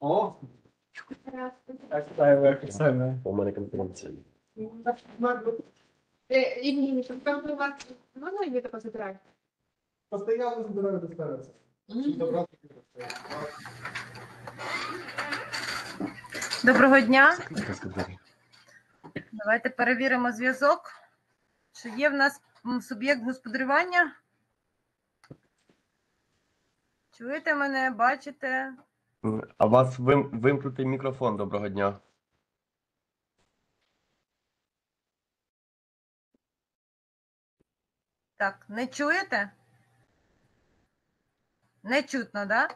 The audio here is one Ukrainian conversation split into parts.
О! Так, так, так. У мене конференція. Євгеній, там у вас можна її тако забирати? Постоянно збираю доставитися. Доброго дня. Давайте перевіримо зв'язок. Чи є в нас суб'єкт господарювання? Чуєте мене, бачите? А у вас вим... вимкнутий мікрофон. Доброго дня. Так, не чуєте? Не чутно, да?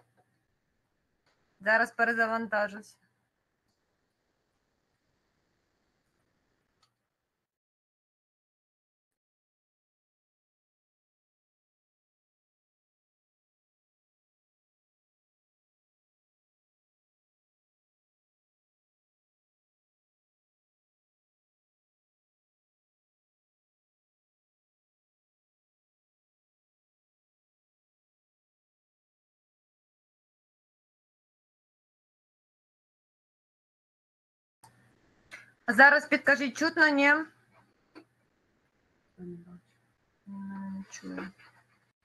Зараз перезавантажусь. Зараз підкажіть, чутно, ні?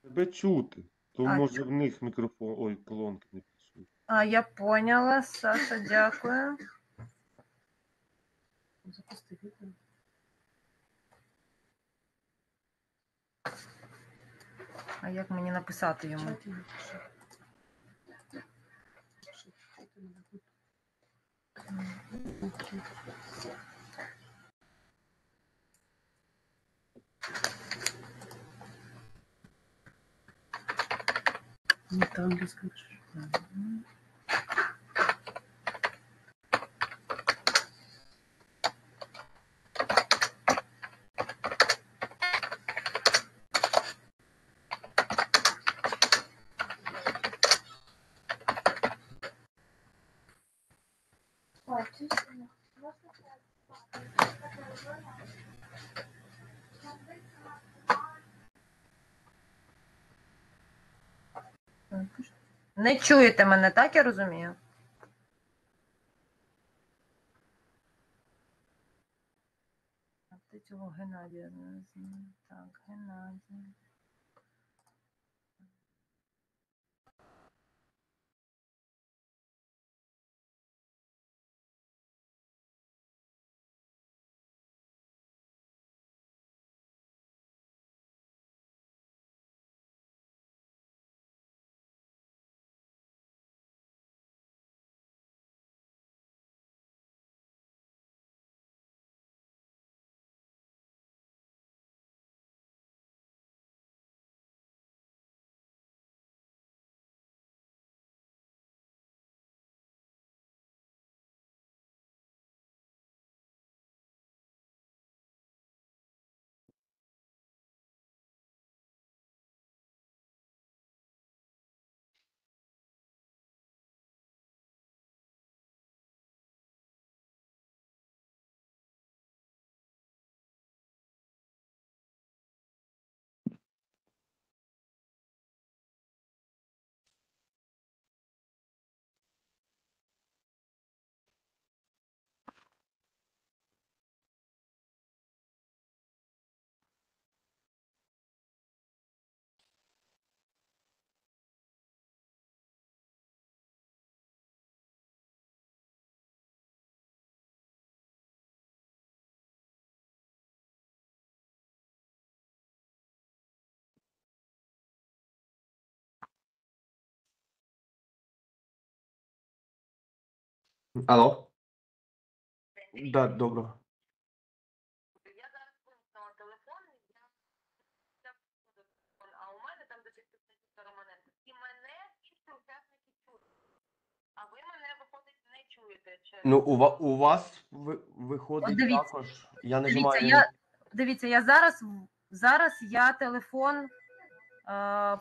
Тебе чути. То А, може чу- в них мікрофон. Ой, колонки не працюють. А, я поняла, Саша, дякую. А як мені написати йому? Ну, там розкажу. Чуєте мене, так я розумію? Алло? Да, доброго. Я зараз вимкнула телефон, я я телефон, а у мене там до підписниці Романенко. І мене інші учасники чують. А ви мене, виходить, не чуєте. Ну, у, ва- у вас ви- виходить дивіться. також. Я Дивіться, нажимаю. я, дивіться, я зараз, зараз я телефон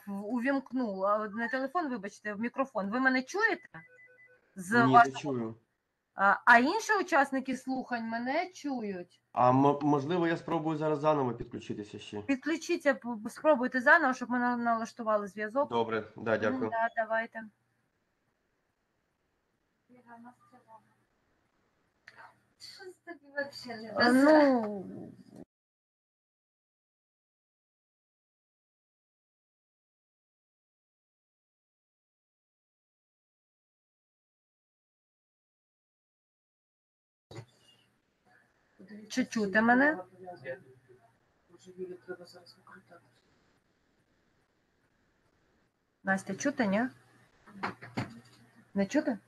в- увімкну а, не телефон, вибачте, в мікрофон. Ви мене чуєте? З Ні, не вашого- чую. а, а інші учасники слухань мене чують. А м- можливо, я спробую зараз заново підключитися ще. Підключіться, п- спробуйте заново, щоб ми на- налаштували зв'язок. Добре, да, М, дякую. Да, давайте. Ну, чи чути мене? Настя, чути, ні? Не чути?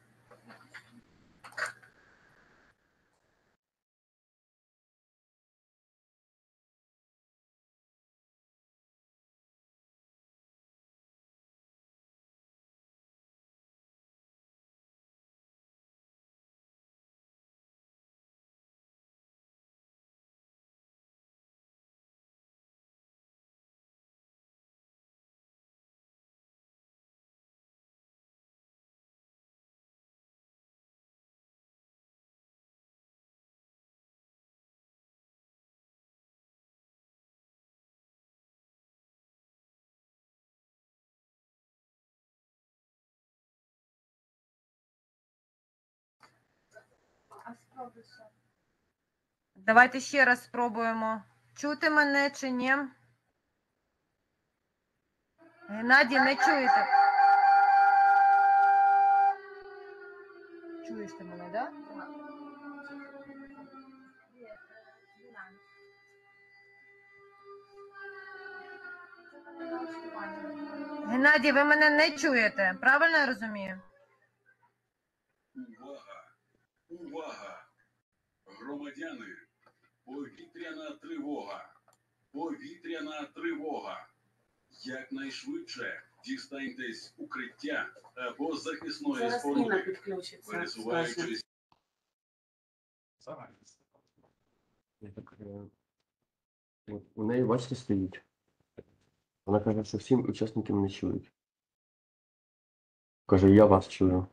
Давайте ще раз спробуємо. Чути мене чи ні? Геннадій, не чуєте? Чуєш ти мене? Да? Геннадій, ви мене не чуєте. Правильно я розумію? Увага! Увага! Громадяни! Повітряна тривога! Повітряна тривога! Якнайшвидше дістаньтесь укриття або захисної споруди, пересуваючись Я так, е, от У неї, бачите, стоїть. Вона каже, що всі учасники мене чують. Каже, я вас чую.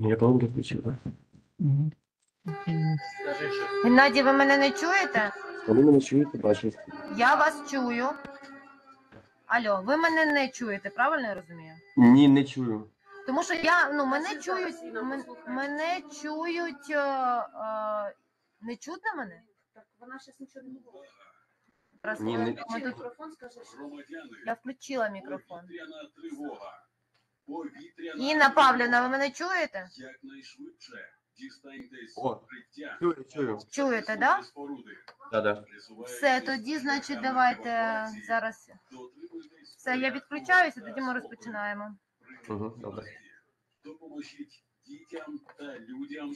Я колонки включив, так? Геннадій, ви мене не чуєте? Коли мене чуєте, бачите. Я вас чую. Алло, ви мене не чуєте, правильно я розумію? Ні, не чую. Тому що я, ну, мене чують, мен- мене чують, е, е, не чутно мене? Так, вона зараз нічого не говорить. Раз Ні, ми- не- ми тут- Мікрофон скаже, що. Я включила мікрофон. Повітряна! Інна. Павлівна, ви мене чуєте? Якнайшвидше дістаньтесь О, укриття чую, чую. Чуєте, да? споруди, Да-да. Все, тоді, значить, давайте зараз. Все, я відключаюся, тоді ми розпочинаємо. Угу, добре. Допоможіть дітям та людям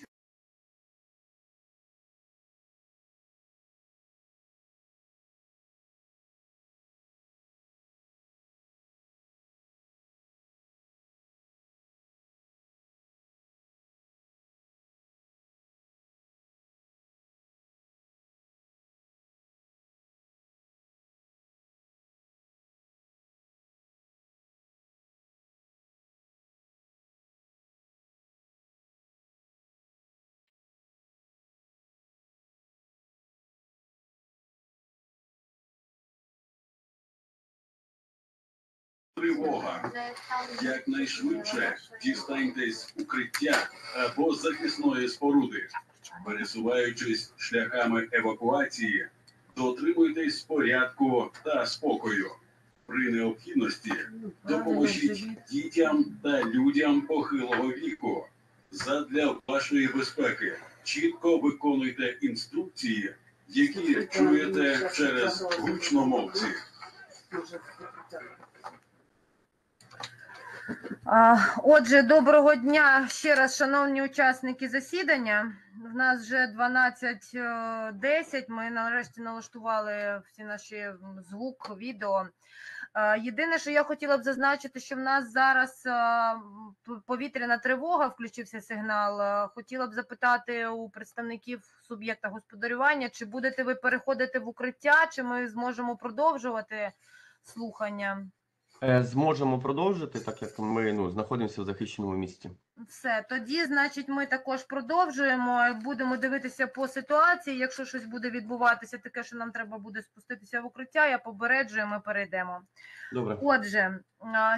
тривога. Якнайшвидше дістаньтесь укриття або захисної споруди, пересуваючись шляхами евакуації, дотримуйтесь порядку та спокою. При необхідності допоможіть дітям та людям похилого віку. Задля вашої безпеки чітко виконуйте інструкції, які чуєте через гучномовці. Отже, доброго дня ще раз, шановні учасники засідання. В нас вже 12.10. Ми нарешті налаштували всі наші звук, відео. Е, Єдине, що я хотіла б зазначити, що в нас зараз е, повітряна тривога, включився сигнал. Е, Хотіла б запитати у представників суб'єкта господарювання, чи будете ви переходити в укриття, чи ми зможемо продовжувати слухання. Е, Зможемо продовжити, так як ми ну, знаходимося в захищеному місці. Все, тоді, значить, ми також продовжуємо. Будемо дивитися по ситуації. Якщо щось буде відбуватися, таке, що нам треба буде спуститися в укриття, я попереджую, ми перейдемо. Добре. Отже,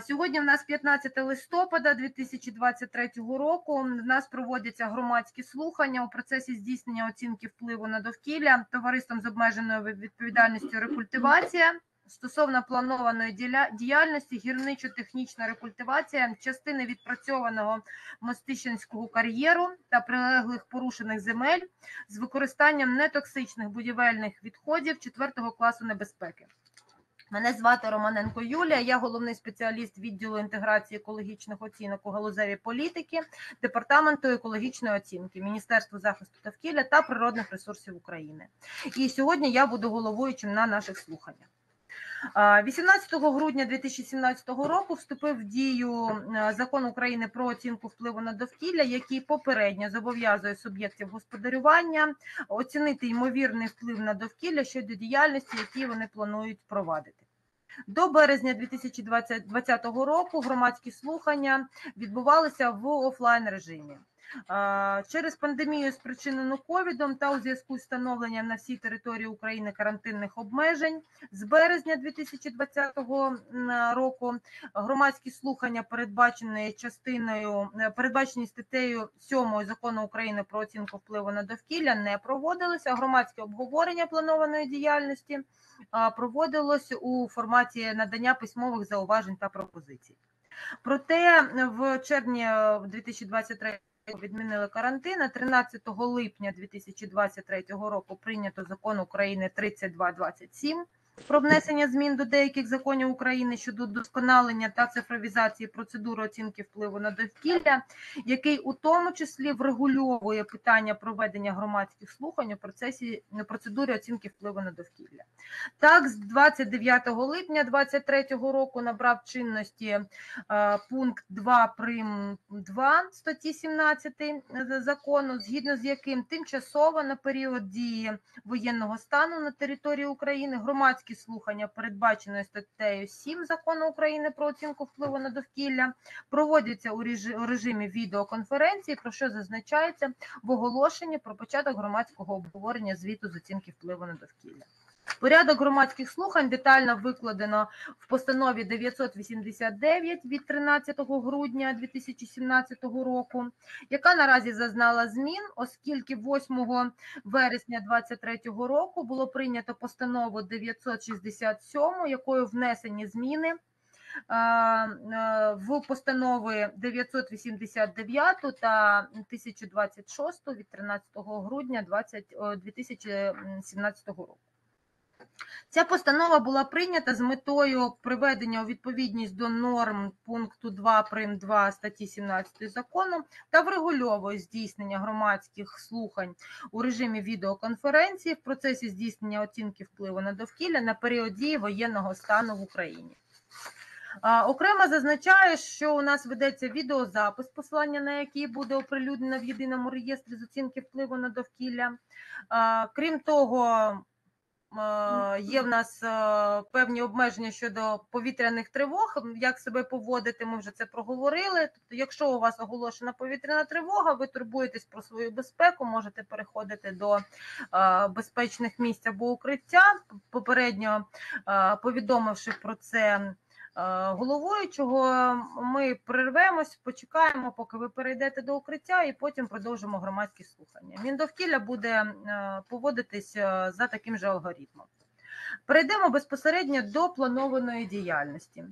сьогодні в нас 15 листопада 2023 року. В нас проводяться громадські слухання у процесі здійснення оцінки впливу на довкілля товариством з обмеженою відповідальністю рекультивація. Стосовно планованої діяльності, гірничо-технічна рекультивація частини відпрацьованого Мостищенського кар'єру та прилеглих порушених земель з використанням нетоксичних будівельних відходів 4 класу небезпеки. Мене звати Романенко Юлія, я головний спеціаліст відділу інтеграції екологічних оцінок у галузевій політики Департаменту екологічної оцінки Міністерства захисту довкілля та природних ресурсів України. І сьогодні я буду головуючим на наших слуханнях. А, 18 грудня 2017 року вступив в дію е, закон України про оцінку впливу на довкілля, який попередньо зобов'язує суб'єктів господарювання оцінити ймовірний вплив на довкілля щодо діяльності, які вони планують провадити. До березня 2020 року громадські слухання відбувалися в офлайн режимі. Через пандемію, спричинену ковідом та у зв'язку з встановленням на всій території України карантинних обмежень з березня 2020 м, року громадські слухання, передбачені частиною, е, передбачені статтею 7 закону України про оцінку впливу на довкілля, не проводилися. Громадське обговорення планованої діяльності проводилось у форматі надання письмових зауважень та пропозицій. Проте в червні е, 2023 відмінили карантин. а 13 липня 2023 року прийнято закон України 3227 про внесення змін до деяких законів України щодо удосконалення та цифровізації процедури оцінки впливу на довкілля, який у тому числі врегульовує питання проведення громадських слухань у процесі процедури оцінки впливу на довкілля. Так, з 29 липня 2023 року набрав чинності е, пункт 2 прим 2 статті 17 закону, згідно з яким тимчасово на період дії воєнного стану на території України громадські слухання, передбаченої статтею 7 закону України про оцінку впливу на довкілля, проводяться у режимі відеоконференції, про що зазначається в оголошенні про початок громадського обговорення звіту з оцінки впливу на довкілля. Порядок громадських слухань детально викладено в постанові 989 від 13 грудня 2017 року, яка наразі зазнала змін, оскільки 8 вересня 2023 року було прийнято постанову 967, якою внесені зміни в постанови 989 та 1026 від 13 грудня 20, о, 2017 року. Ця постанова була прийнята з метою приведення у відповідність до норм пункту 2 прим 2 статті 17 закону та врегульовує здійснення громадських слухань у режимі відеоконференції в процесі здійснення оцінки впливу на довкілля на період дії воєнного стану в Україні. Окремо зазначаю, що у нас ведеться відеозапис, посилання на який буде оприлюднено в єдиному реєстрі з оцінки впливу на довкілля. Крім того, Є в нас е, певні обмеження щодо повітряних тривог. Як себе поводити, ми вже це проговорили. Тобто, якщо у вас оголошена повітряна тривога, ви турбуєтесь про свою безпеку, можете переходити до е, безпечних місць або укриття, попередньо е, повідомивши про це. Е, Головуючого ми перервемось, почекаємо, поки ви перейдете до укриття, і потім продовжимо громадські слухання. Міндовкілля буде е, поводитись е, за таким же алгоритмом. Перейдемо безпосередньо до планованої діяльності.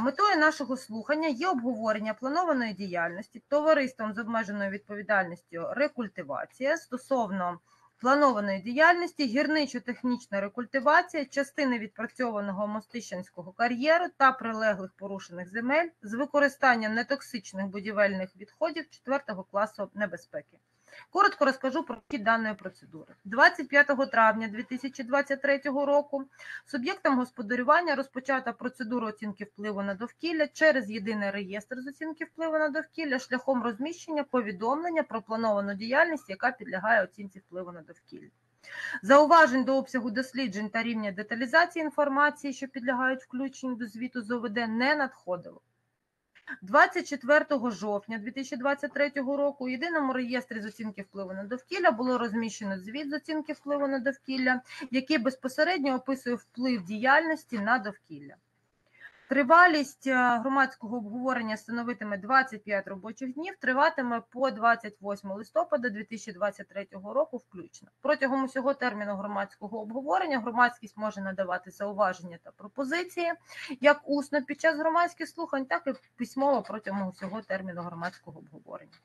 Метою нашого слухання є обговорення планованої діяльності товариством з обмеженою відповідальністю рекультивація стосовно планованої діяльності, гірничо-технічна рекультивація, частини відпрацьованого мостищенського кар'єру та прилеглих порушених земель з використанням нетоксичних будівельних відходів 4 класу небезпеки. Коротко розкажу про хід даної процедури. 25 травня 2023 року суб'єктом господарювання розпочата процедуру оцінки впливу на довкілля через єдиний реєстр з оцінки впливу на довкілля шляхом розміщення повідомлення про плановану діяльність, яка підлягає оцінці впливу на довкілля. Зауважень до обсягу досліджень та рівня деталізації інформації, що підлягають включенню до звіту з ОВД, не надходило. 24 жовтня 2023 року у єдиному реєстрі з оцінки впливу на довкілля було розміщено звіт з оцінки впливу на довкілля, який безпосередньо описує вплив діяльності на довкілля. Тривалість е, громадського обговорення становитиме 25 робочих днів, триватиме по 28 листопада 2023 року включно. Протягом усього терміну громадського обговорення громадськість може надавати зауваження та пропозиції як усно під час громадських слухань, так і письмово протягом усього терміну громадського обговорення.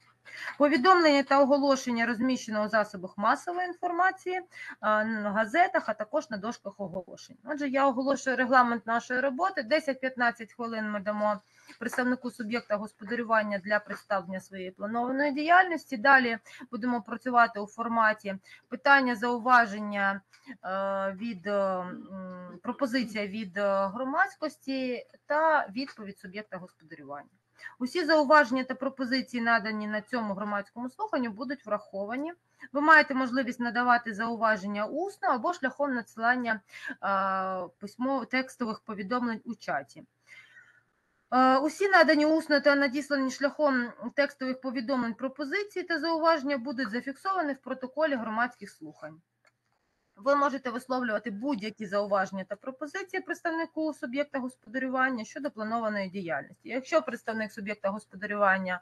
Повідомлення та оголошення розміщено у засобах масової інформації, на газетах, а також на дошках оголошень. Отже, я оголошую регламент нашої роботи. 10-15 хвилин ми дамо представнику суб'єкта господарювання для представлення своєї планованої діяльності. Далі будемо працювати у форматі питання, зауваження е, від е, пропозиція від е, громадськості та відповідь суб'єкта господарювання. Усі зауваження та пропозиції, надані на цьому громадському слуханню, будуть враховані. Ви маєте можливість надавати зауваження усно або шляхом надсилання письмово текстових повідомлень у чаті. Усі надані усно та надіслані шляхом текстових повідомлень пропозиції та зауваження будуть зафіксовані в протоколі громадських слухань. Ви можете висловлювати будь-які зауваження та пропозиції представнику суб'єкта господарювання щодо планованої діяльності. Якщо представник суб'єкта господарювання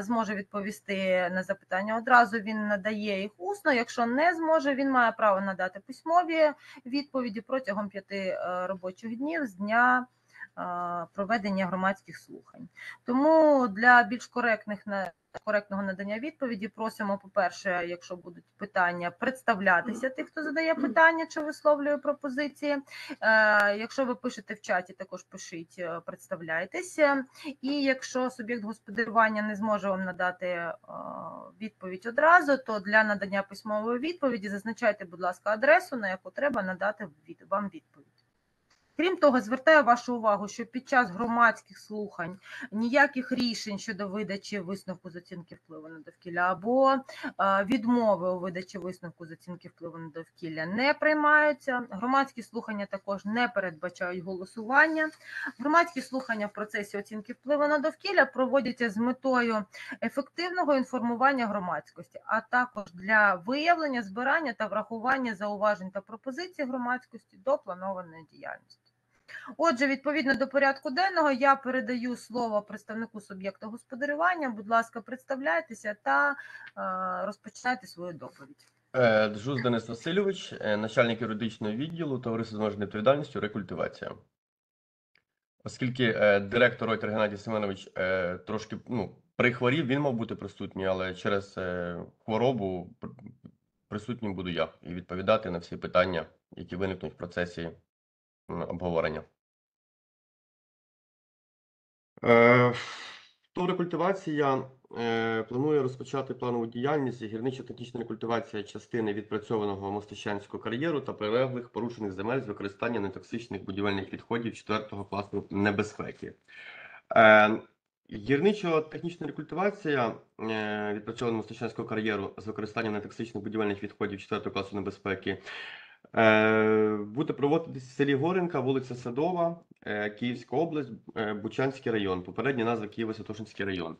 зможе відповісти на запитання одразу, він надає їх усно. Якщо не зможе, він має право надати письмові відповіді протягом п'яти е, робочих днів з дня проведення громадських слухань. Тому для більш коректних коректного надання відповіді просимо, по-перше, якщо будуть питання, представлятися тих, хто задає питання чи висловлює пропозиції. Е, Якщо ви пишете в чаті, також пишіть, е, представляйтеся. І якщо суб'єкт господарювання не зможе вам надати е, відповідь одразу, то для надання письмової відповіді зазначайте, будь ласка, адресу, на яку треба надати вам відповідь. Крім того, звертаю вашу увагу, що під час громадських слухань ніяких рішень щодо видачі висновку з оцінки впливу на довкілля або відмови у видачі висновку з оцінки впливу на довкілля не приймаються. Громадські слухання також не передбачають голосування. Громадські слухання в процесі оцінки впливу на довкілля проводяться з метою ефективного інформування громадськості, а також для виявлення, збирання та врахування зауважень та пропозицій громадськості до планованої діяльності. Отже, відповідно до порядку денного, я передаю слово представнику суб'єкта господарювання. Будь ласка, представляйтеся та е, розпочинайте свою доповідь. Е, Джуз Денис Васильович, е, начальник юридичного відділу Товариства з обмеженою відповідальністю рекультивація. Оскільки директор Ройтер Геннадій Семенович трошки ну, прихворів, він мав бути присутній, але через хворобу присутнім буду я і відповідати на всі питання, які виникнуть в процесі обговорення. Е, рекультивація е, планує розпочати планову діяльність гірничо-технічна рекультивація частини відпрацьованого мостищанського кар'єру та прилеглих порушених земель з використання нетоксичних будівельних відходів 4 класу небезпеки. Е, Гірничо-технічна рекультивація відпрацьованого мостищанського кар'єру з використанням нетоксичних будівельних відходів 4 класу небезпеки Буде проводитися в селі Горенка, вулиця Садова, е, Київська область, е, Бучанський район, попередня назва Києво-Святошинський район.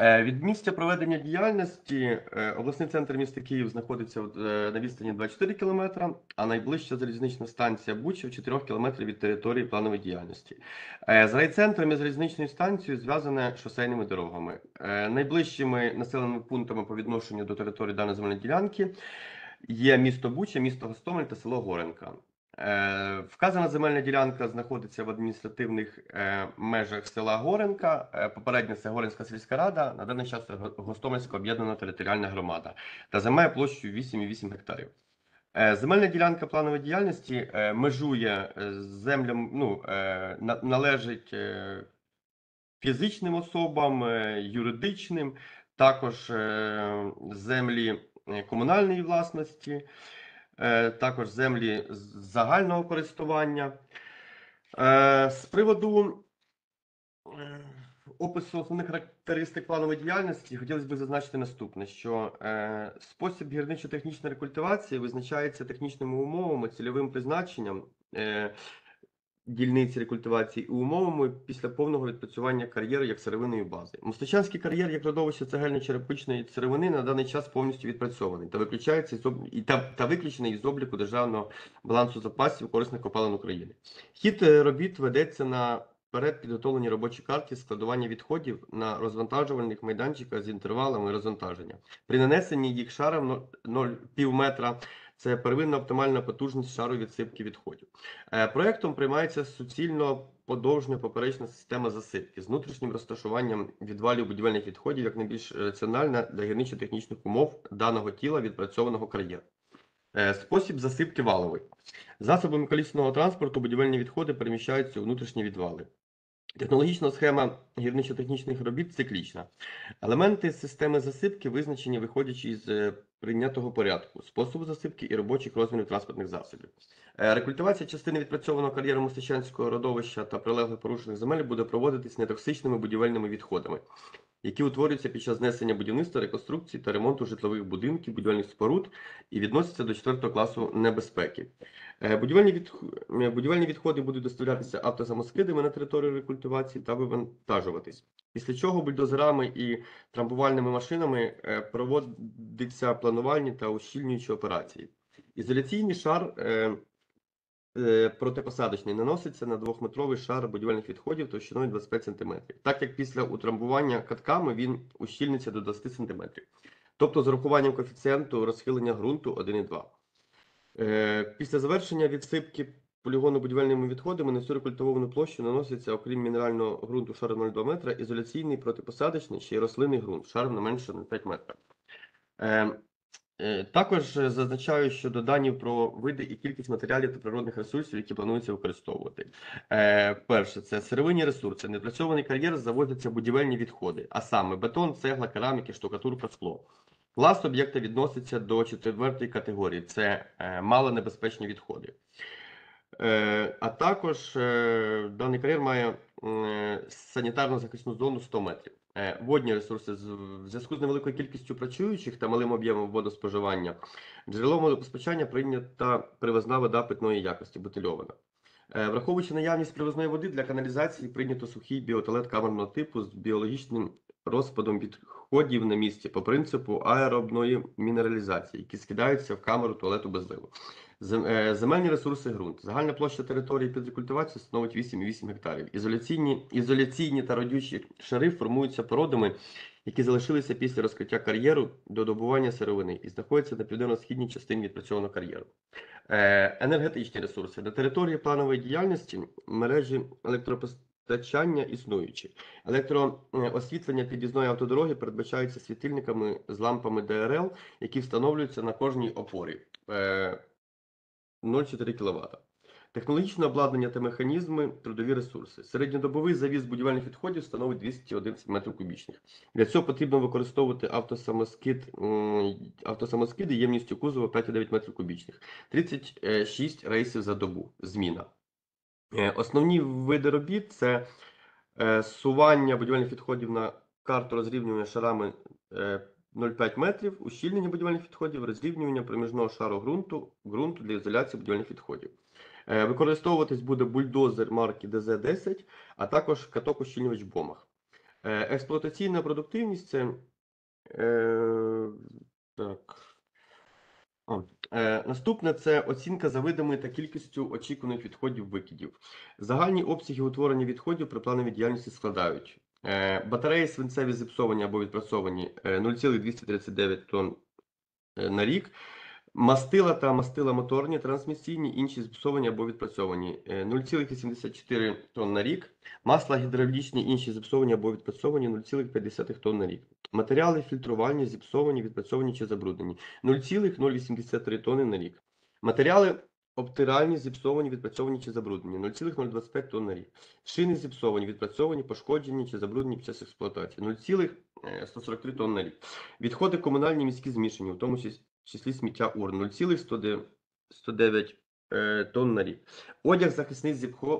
Е, Від місця проведення діяльності е, обласний центр міста Київ знаходиться е, на відстані 24 км, а найближча залізнична станція Буча в 4 км від території планової діяльності. Е, З райцентром і залізничною станцією зв'язане шосейними дорогами. Е, Найближчими населеними пунктами по відношенню до території даної земельної ділянки є місто Буча, місто Гостомель та село Горенка. Е, Вказана земельна ділянка знаходиться в адміністративних е, межах села Горенка. Е, Попередньо це Горенська сільська рада, на даний час Гостомельська об'єднана територіальна громада та займає площу 8,8 гектарів. Земельна ділянка планової діяльності межує землям, ну, на- належить фізичним особам, юридичним також землі комунальної власності, е, також землі загального користування. Е, З приводу е, опису основних характеристик планової діяльності хотілося б зазначити наступне: що е, спосіб гірничо-технічної рекультивації визначається технічними умовами, цільовим призначенням е, дільниці рекультивації і умовами після повного відпрацювання кар'єри як сировинної бази. Мостичанський кар'єр як родовище цегельно-черепичної сировини на даний час повністю відпрацьований та виключається із об... і та, та виключений із обліку державного балансу запасів корисних копалин України. Хід е, робіт ведеться на перед підготовлені робочі карті складування відходів на розвантажувальних майданчиках з інтервалами розвантаження. При нанесенні їх шаром 0,5 метра це первинна оптимальна потужність шару відсипки відходів. Е, Проектом приймається суцільно подовжня поперечна система засипки з внутрішнім розташуванням відвалів будівельних відходів як найбільш раціональна для гірничо-технічних умов даного тіла відпрацьованого кар'єру. Е, Спосіб засипки валовий. Засобами колісного транспорту будівельні відходи переміщаються у внутрішні відвали. Технологічна схема гірничо-технічних робіт циклічна. Елементи системи засипки визначені виходячи із е, прийнятого порядку, способу засипки і робочих розмірів транспортних засобів. Е, Рекультивація частини відпрацьованого кар'єру Мостичанського родовища та прилеглих порушених земель буде проводитись нетоксичними будівельними відходами, які утворюються під час знесення будівництва, реконструкції та ремонту житлових будинків, будівельних споруд і відносяться до 4 класу небезпеки. Е, Будівельні, відх- е, будівельні відходи будуть доставлятися автосамоскидами на територію рекультивації та вивантажуватись. Після чого бульдозерами і трамбувальними машинами е, проводяться планувальні та ущільнюючі операції. Ізоляційний шар протипосадочний наноситься на двохметровий шар будівельних відходів товщиною 25 см, так як після утрамбування катками він ущільниться до 20 см. Тобто з урахуванням коефіцієнту розхилення ґрунту 1,2. Е, Після завершення відсипки полігону будівельними відходами на всю рекультивовану площу наноситься, окрім мінерального ґрунту шаром 0,2 метра, ізоляційний протипосадочний ще й рослинний ґрунт шаром не менше 0,5 метра. Е, Також е, зазначаю щодо данів про види і кількість матеріалів та природних ресурсів, які планується використовувати. Е, Перше, це сировинні ресурси. Непрацьований кар'єр завозяться будівельні відходи, а саме бетон, цегла, кераміки, штукатурка, скло. Клас об'єкта відноситься до четвертої категорії. Це е, малонебезпечні відходи. А також даний кар'єр має санітарну захисну зону 100 метрів. Е, водні ресурси в зв'язку з невеликою кількістю працюючих та малим об'ємом водоспоживання. Джерелом водопостачання прийнята привозна вода питної якості, бутильована. Е, Враховуючи наявність привозної води для каналізації, прийнято сухий біотолет камерного типу з біологічним розпадом відходів на місці по принципу аеробної мінералізації, які скидаються в камеру туалету без ливу. Е, Земельні ресурси ґрунт. Загальна площа території під рекультивацією становить 8,8 гектарів. Ізоляційні, ізоляційні та родючі шари формуються породами, які залишилися після розкриття кар'єру до добування сировини і знаходяться на південно-східній частині відпрацьованого кар'єру. Е, Енергетичні ресурси. На території планової діяльності мережі електропостачання існуючі. Електроосвітлення під'їзної автодороги передбачається світильниками з лампами ДРЛ, які встановлюються на кожній опорі. Е, 0,4 кВт. Технологічне обладнання та механізми, трудові ресурси. Середньодобовий завіз будівельних відходів становить 211 метрів кубічних. Для цього потрібно використовувати автосамоскид, автосамоскиди ємністю кузова 5,9 метрів кубічних. 36 рейсів за добу. Зміна. Е, Основні види робіт це е, сування будівельних відходів на карту розрівнювання шарами е, 0,5 метрів, ущільнення будівельних відходів, розрівнювання проміжного шару ґрунту, ґрунту для ізоляції будівельних відходів. Е, Використовуватись буде бульдозер марки ДЗ-10, а також каток ущільнювач бомах. Е, Експлуатаційна продуктивність це е, так. Е, наступне це оцінка за видами та кількістю очікуваних відходів викидів. Загальні обсяги утворення відходів при плановій діяльності складають е, батареї свинцеві зіпсовані або відпрацьовані е, 0,239 тонн е, на рік, мастила та мастила моторні, трансмісійні, інші зіпсовані або відпрацьовані е, 0,84 тонн на рік, масла гідравлічні, інші зіпсовані або відпрацьовані 0,5 тонн на рік. Матеріали фільтрувальні, зіпсовані, відпрацьовані чи забруднені 0,083 тонни на рік. Матеріали обтиральні, зіпсовані, відпрацьовані чи забруднені 0,025 тонн на рік. Шини зіпсовані, відпрацьовані, пошкоджені чи забруднені під час експлуатації 0,0 е, 143 тонн на рік. Відходи комунальні міські змішані, в тому чис- числі сміття УР 0,109 е, тонн на рік. Одяг захисний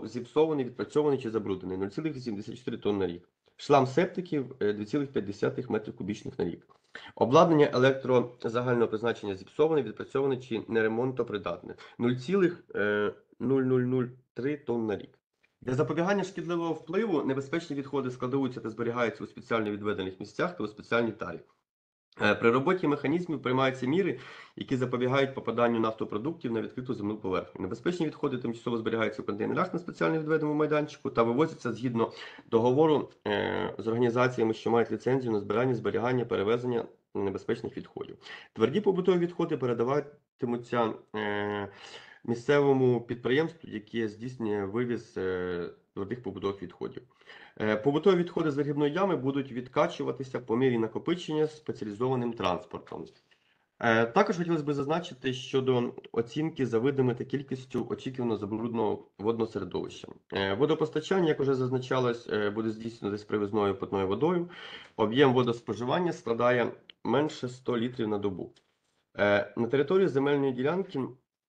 зіпсований, відпрацьований чи забруднений 0,84 тонн на рік. Шлам септиків е, 2,5 метрів кубічних на рік. Обладнання електрозагального призначення зіпсоване, відпрацьоване чи неремонтопридатне 0,0003 тонн на рік. Для запобігання шкідливого впливу небезпечні відходи складуються та зберігаються у спеціально відведених місцях та у спеціальній тарі. Е, При роботі механізмів приймаються міри, які запобігають попаданню нафтопродуктів на відкриту земну поверхню. Небезпечні відходи тимчасово зберігаються в контейнерах на спеціально відведеному майданчику та вивозяться згідно договору е, з організаціями, що мають ліцензію на збирання, зберігання, перевезення небезпечних відходів. Тверді побутові відходи передаватимуться е, місцевому підприємству, яке здійснює вивіз твердих побутових відходів. Е, Побутові відходи з вигрібної ями будуть відкачуватися по мірі накопичення спеціалізованим транспортом. Е, Також хотілося б зазначити щодо оцінки за видами та кількістю очікуваного забрудненого водного середовища. Е, Водопостачання, як вже зазначалось, буде здійснено десь привізною питною водою. Об'єм водоспоживання складає менше 100 літрів на добу. На території земельної ділянки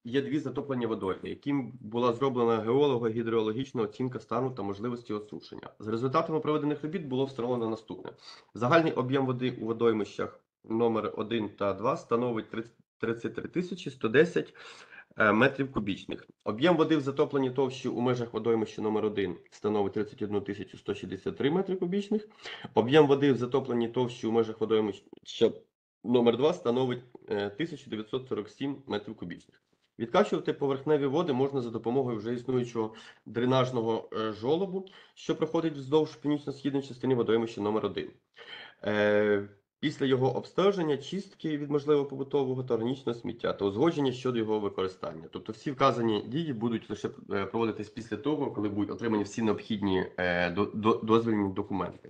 є дві затоплені водойми, яким була зроблена геолого-гідрологічна оцінка стану та можливості осушення. За результатами проведених робіт було встановлено наступне: загальний об'єм води у водоймищах номер 1 та 2 становить 30 33 тисячі 110 е, метрів кубічних. Об'єм води в затопленій товщі у межах водоймища номер 1 становить 31 тисячу 163 метри кубічних. Об'єм води в затопленій товщі у межах водоймища номер 2 становить е, 1947 метрів кубічних. Відкачувати поверхневі води можна за допомогою вже існуючого дренажного е, жолобу, що проходить вздовж північно-східної частини водоймища номер 1 Е, Після його обстеження, чистки від можливого побутового та органічного сміття та узгодження щодо його використання. Тобто всі вказані дії будуть лише е, проводитись після того, коли будуть отримані всі необхідні до- до- дозвільні документи.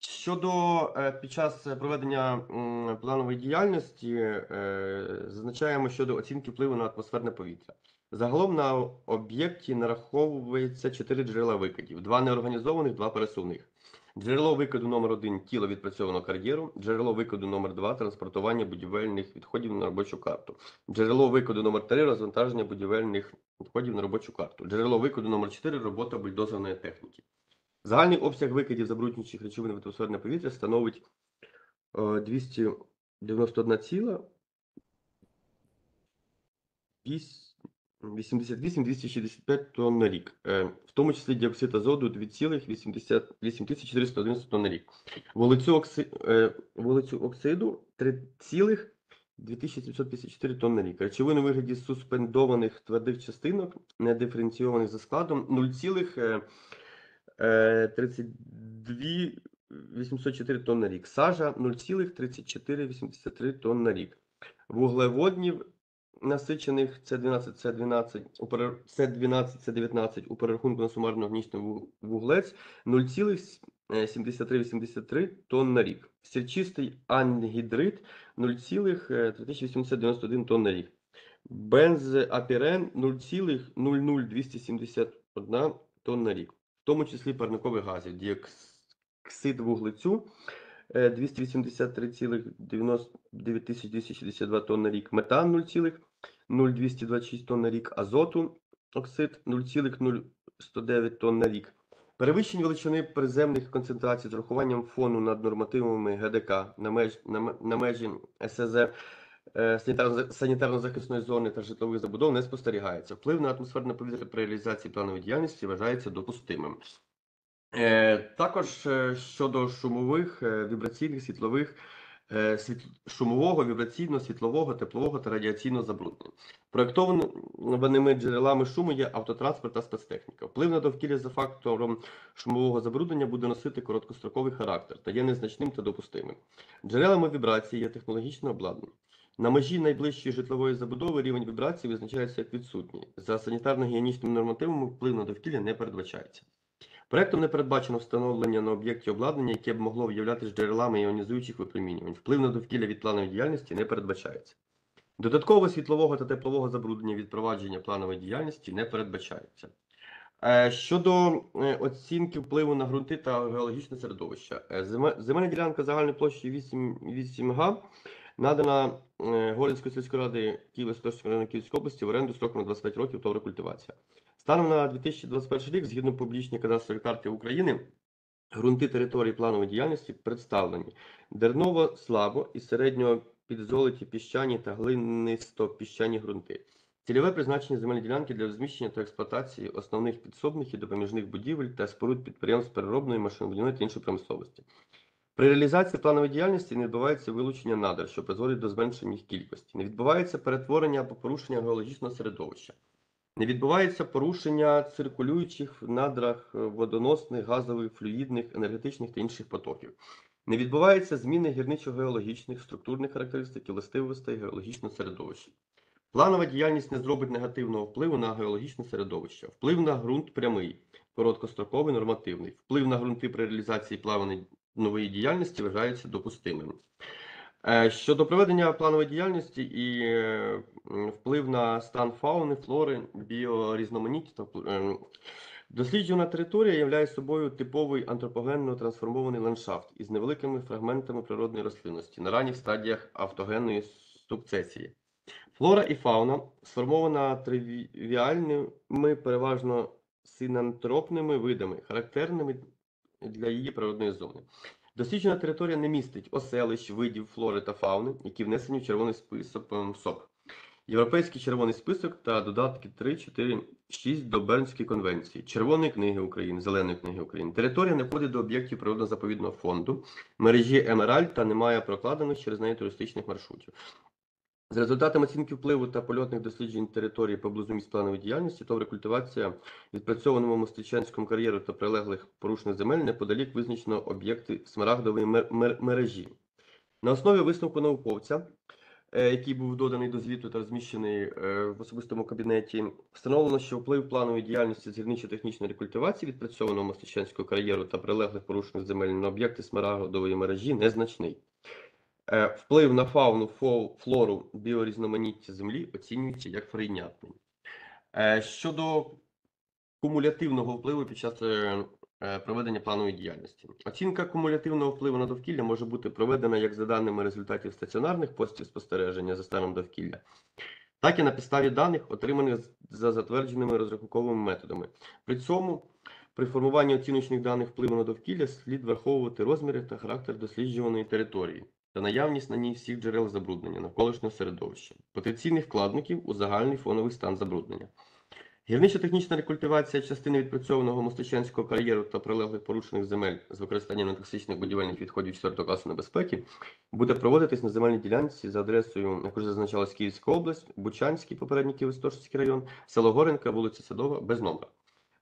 Щодо е, під час проведення планової діяльності, е, зазначаємо щодо оцінки впливу на атмосферне повітря. Загалом на об'єкті нараховується чотири джерела викидів: два неорганізованих, два пересувних. Джерело викиду номер 1 тіло відпрацьованого кар'єру, джерело викиду номер 2 транспортування будівельних відходів на робочу карту, джерело викиду номер 3 розвантаження будівельних відходів на робочу карту, джерело викиду номер 4 робота бульдозерної техніки. Загальний обсяг викидів забруднюючих речовин в атмосферне повітря становить е, 291 ціла 88-265 тонн на рік, е, в тому числі діоксид азоту 2,88 411 тонн на рік. Окси, е, оксиду 3,2754 тонн на рік. Речовини у вигляді суспендованих твердих частинок, недиференційованих за складом 0,32 804 тонн на рік. Сажа 0,3483 тонн на рік. Вуглеводнів насичених С12, С12, у С12, С19 у перерахунку на сумарно органічний вуглець 0,7383 тонн на рік. Сірчистий ангідрид 0,3891 тонн на рік. Бензапірен 0,00271 тонн на рік, в тому числі парникових газів, діоксид вуглецю е, 283,99 262 тонн на рік, метан 0,0226 тонн на рік, азоту оксид 0,0109 тонн на рік. Перевищення величини приземних концентрацій з урахуванням фону над нормативами ГДК на, меж, на, на межі СЗ е, санітарно-захисної зони та житлових забудов не спостерігається. Вплив на атмосферне повітря при реалізації планової діяльності вважається допустимим. Е, Також е, щодо шумових, е, вібраційних, світлових, е, світ... шумового, вібраційного, світлового, теплового та радіаційного забруднення. Проєктованими джерелами шуму є автотранспорт та спецтехніка. Вплив на довкілля за фактором шумового забруднення буде носити короткостроковий характер та є незначним та допустимим. Джерелами вібрації є технологічне обладнання. На межі найближчої житлової забудови рівень вібрації визначається як відсутній. За санітарно-гігієнічними нормативами вплив на довкілля не передбачається. Проектом не передбачено встановлення на об'єкті обладнання, яке б могло виявлятися джерелами іонізуючих випромінювань. Вплив на довкілля від планової діяльності не передбачається. Додаткового світлового та теплового забруднення від провадження планової діяльності не передбачається. Е, Щодо е, оцінки впливу на ґрунти та геологічне середовище, Е, земельна ділянка загальної площі 8, 8 га надана е, сільської ради Києво-Святошинського району Київської області в оренду строком на 25 років та рекультивація. Станом на 2021 рік, згідно публічній кадастровій карті України, ґрунти території планової діяльності представлені дерново слабо і середньо підзолоті піщані та глинисто-піщані ґрунти. Цільове призначення земельної ділянки для розміщення та експлуатації основних підсобних і допоміжних будівель та споруд підприємств переробної, машинобудівної та іншої промисловості. При реалізації планової діяльності не відбувається вилучення надр, що призводить до зменшення їх кількості. Не відбувається перетворення або порушення геологічного середовища. Не відбувається порушення циркулюючих в надрах е, водоносних, газових, флюїдних, енергетичних та інших потоків. Не відбувається зміни гірничо-геологічних структурних характеристик і властивостей геологічного середовища. Планова діяльність не зробить негативного впливу на геологічне середовище. Вплив на ґрунт прямий, короткостроковий, нормативний. Вплив на ґрунти при реалізації плавної нової діяльності вважається допустимим. Е, Щодо проведення планової діяльності і е, вплив на стан фауни, флори, біорізноманіття та впл- е, територія являє собою типовий антропогенно трансформований ландшафт із невеликими фрагментами природної рослинності на ранніх стадіях автогенної сукцесії. Флора і фауна сформована тривіальними, переважно синантропними видами, характерними для її природної зони. Досліджена територія не містить оселищ, видів флори та фауни, які внесені в червоний список ем, СОП. Європейський червоний список та додатки 3, 4, 6 до Бернської конвенції, Червоної книги України, Зеленої книги України. Територія не входить до об'єктів природно-заповідного фонду, мережі Емеральд та не має прокладених через неї туристичних маршрутів. За результатами оцінки впливу та польових досліджень території поблизу місць планової діяльності, то рекультивації відпрацьованого мостичанського кар'єру та прилеглих порушених земель неподалік визначено об'єкти смарагдової мер- мер- мережі. На основі висновку науковця, е, який був доданий до звіту та розміщений е, в особистому кабінеті, встановлено, що вплив планової діяльності з гірничо-технічної рекультивації відпрацьованого мостичанського кар'єру та прилеглих порушених земель на об'єкти смарагдової мережі незначний. Е, Вплив на фауну, флору, біорізноманіття землі оцінюється як прийнятний. Е, Щодо кумулятивного впливу під час е, проведення планової діяльності. Оцінка кумулятивного впливу на довкілля може бути проведена як за даними результатів стаціонарних постів спостереження за станом довкілля, так і на підставі даних, отриманих за затвердженими розрахунковими методами. При цьому при формуванні оціночних даних впливу на довкілля слід враховувати розміри та характер досліджуваної території та наявність на ній всіх джерел забруднення навколишнього середовища, потенційних вкладників у загальний фоновий стан забруднення. Гірничо-технічна рекультивація частини відпрацьованого мостичанського кар'єру та прилеглих порушених земель з використанням нетоксичних будівельних відходів 4 класу небезпеки буде проводитись на земельній ділянці за адресою, як вже зазначалось, Київська область, Бучанський, попередній Києво-Святошинський район, село Горенка, вулиця Садова, без номера.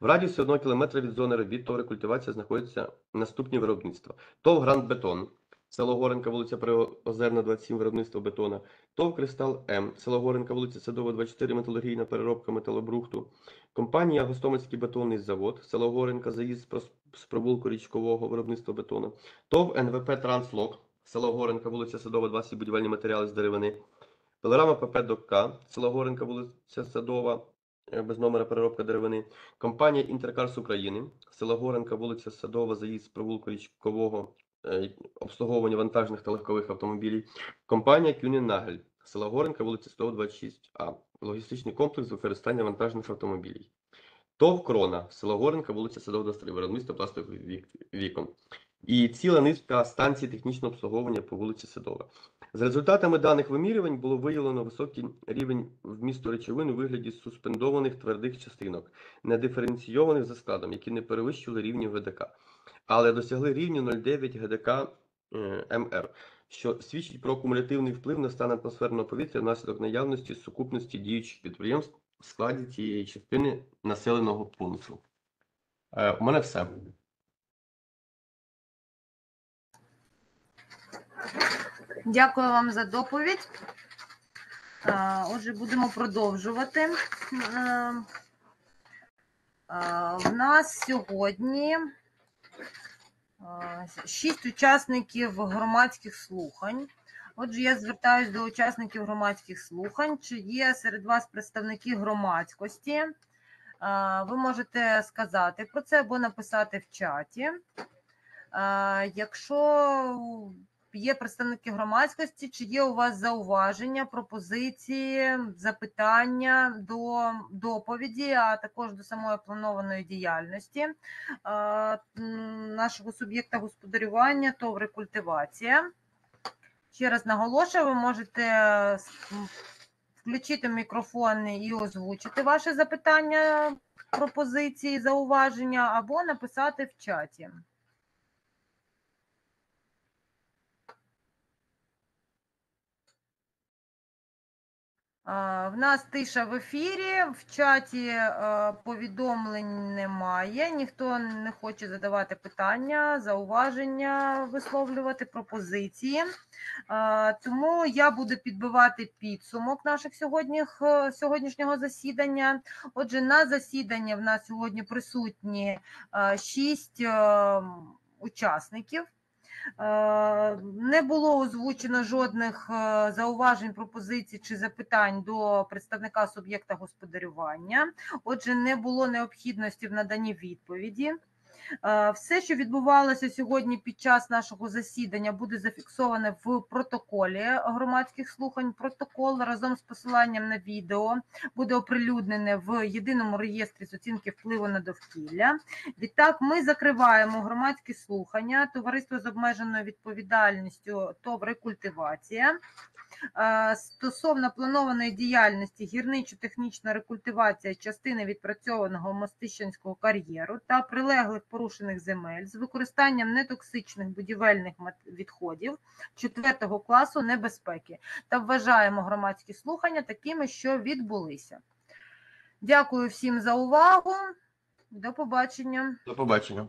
В радіусі 1 км від зони робіт ТОВ рекультивація знаходяться наступні виробництва. ТОВ Гранд Бетон, село Горенка, вулиця Приозерна, 27, виробництво бетона. ТОВ Кристал М, село Горенка, вулиця Садова, 24, металургійна переробка металобрухту. Компанія Гостомельський бетонний завод, село Горенка, заїзд з провулку річкового виробництва бетону. ТОВ НВП Транслок, село Горенка, вулиця Садова, 20, будівельні матеріали з деревини. Пилорама ПП ДОК, село Горенка, вулиця Садова, е, без номера переробка деревини. Компанія Інтеркарс України, село Горенка, вулиця Садова, заїзд з провулку річкового обслуговування вантажних та легкових автомобілів. Компанія Кюнінагель, села Горенка, вулиця 126А. Логістичний комплекс з використання вантажних автомобілів. ТОВ Крона, село Горенка, вулиця Садова 23, виробництво пластикових вік- вікон. І ціла низка станцій технічного обслуговування по вулиці Садова. За результатами даних вимірювань було виявлено високий рівень вмісту речовин у вигляді суспендованих твердих частинок, недиференційованих за складом, які не перевищували рівні ГДК, але досягли рівню 0,9 ГДК е, МР, що свідчить про кумулятивний вплив на стан атмосферного повітря внаслідок наявності сукупності діючих підприємств в складі цієї частини населеного пункту. Е, У мене все. Дякую вам за доповідь. Е, Отже, будемо продовжувати. В нас сьогодні шість учасників громадських слухань. Отже, я звертаюся до учасників громадських слухань. Чи є серед вас представники громадськості? Ви можете сказати про це або написати в чаті. Якщо є представники громадськості, чи є у вас зауваження, пропозиції, запитання до доповіді, а також до самої планованої діяльності нашого суб'єкта господарювання ТОВ рекультивація. Ще раз наголошую, ви можете е, включити мікрофон і озвучити ваші запитання, пропозиції, зауваження або написати в чаті. В нас тиша в ефірі, в чаті е, повідомлень немає, ніхто не хоче задавати питання, зауваження, висловлювати пропозиції. Е, Тому я буду підбивати підсумок наших сьогоднішніх, е, сьогоднішнього засідання. Отже, на засіданні в нас сьогодні присутні шість учасників. Е, Не було озвучено жодних е, зауважень, пропозицій чи запитань до представника суб'єкта господарювання. Отже, не було необхідності в наданні відповіді. Е, Все, що відбувалося сьогодні під час нашого засідання, буде зафіксоване в протоколі громадських слухань. Протокол разом з посиланням на відео буде оприлюднене в єдиному реєстрі з оцінки впливу на довкілля. Відтак, ми закриваємо громадські слухання. Товариство з обмеженою відповідальністю ТОВ рекультивація. Е, Стосовно планованої діяльності гірничо-технічна рекультивація частини відпрацьованого мостищенського кар'єру та прилеглих порушених земель з використанням нетоксичних будівельних відходів 4 класу небезпеки та вважаємо громадські слухання такими, що відбулися. Дякую всім за увагу. До побачення. До побачення.